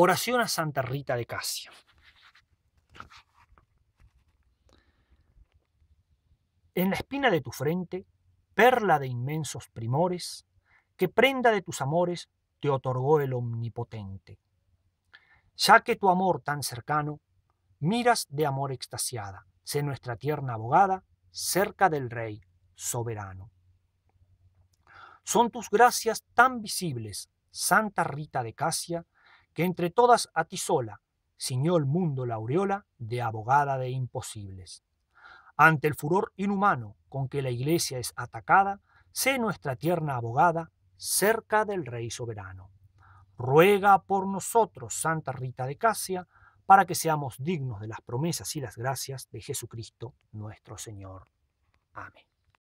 Oración a Santa Rita de Casia. En la espina de tu frente, perla de inmensos primores, que prenda de tus amores te otorgó el Omnipotente. Ya que tu amor tan cercano, miras de amor extasiada, sé nuestra tierna abogada, cerca del Rey soberano. Son tus gracias tan visibles, Santa Rita de Casia, que entre todas a ti sola ciñó el mundo la aureola de abogada de imposibles. Ante el furor inhumano con que la iglesia es atacada, sé nuestra tierna abogada cerca del Rey soberano. Ruega por nosotros, Santa Rita de Casia, para que seamos dignos de las promesas y las gracias de Jesucristo nuestro Señor. Amén.